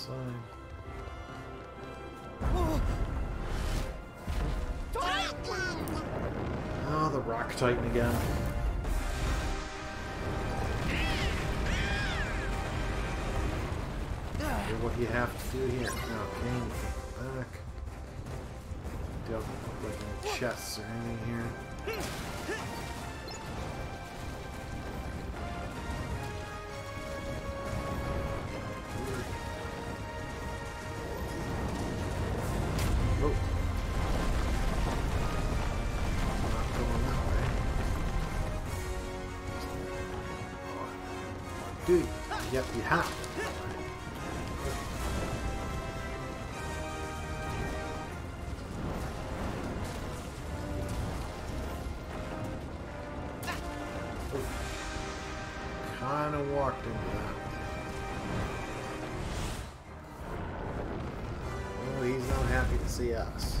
outside. Oh, the Rock Titan again. What you have to do here. Now, Kane, back. Don't look like any chests or anything here. Yep, you have. Kind of walked into that. Well, he's not happy to see us.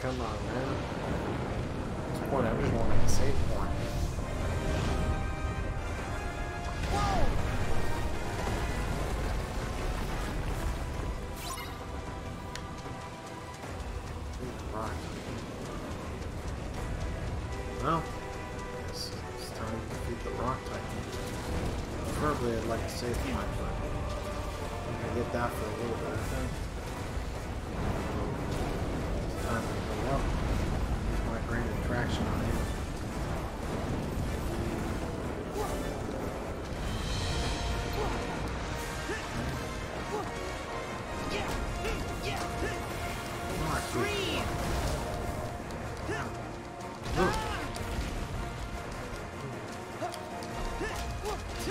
come on, man. At this point, I just want to save point. Ooh, rock. Well, guess it's time to defeat the rock titan. Preferably, I'd like to save point, but I'm gonna get that for a little bit, I think. Use my grand attraction on him.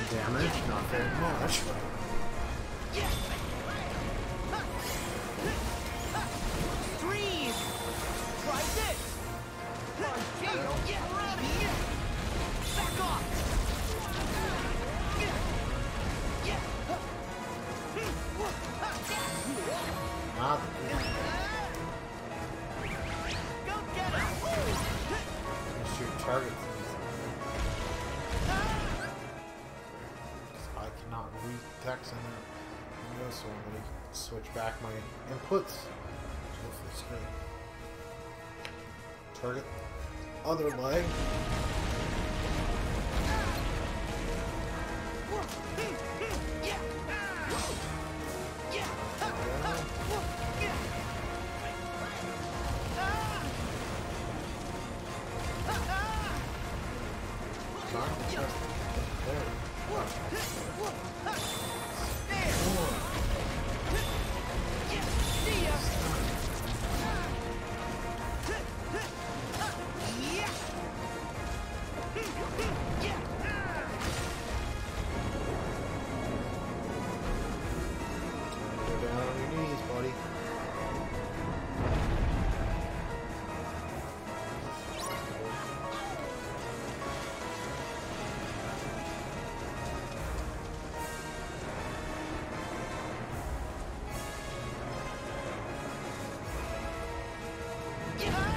Damage, not very much. I cannot read text in there. So I'm going to switch back my inputs to the full screen. Target other leg. Not Yeah!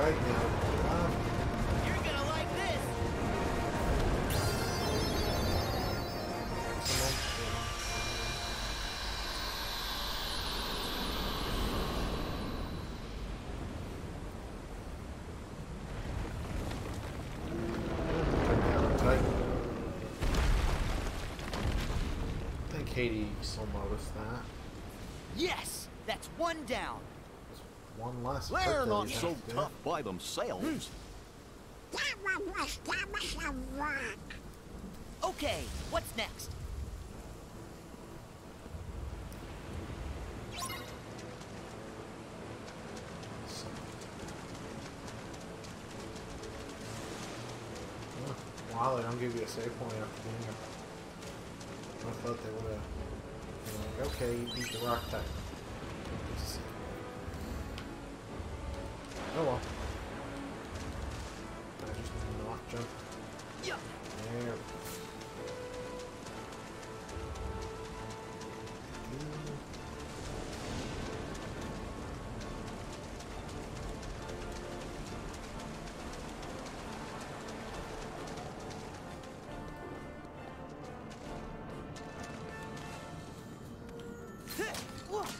I think Katie still noticed that. Yes, that's one down. Just one less. They're not so have to do. tough by themselves. That one was damage a rock. Okay, what's next? So- Huh. Wow, they don't give you a save point after being here. I thought they would have... Like, okay, you beat the rock type. Oh well. I just not jump. Yeah. There. Okay.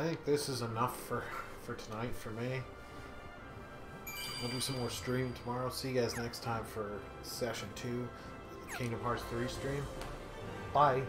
I think this is enough for for tonight for me. We'll do some more stream tomorrow. See you guys next time for session two, Kingdom Hearts 3 stream. Bye.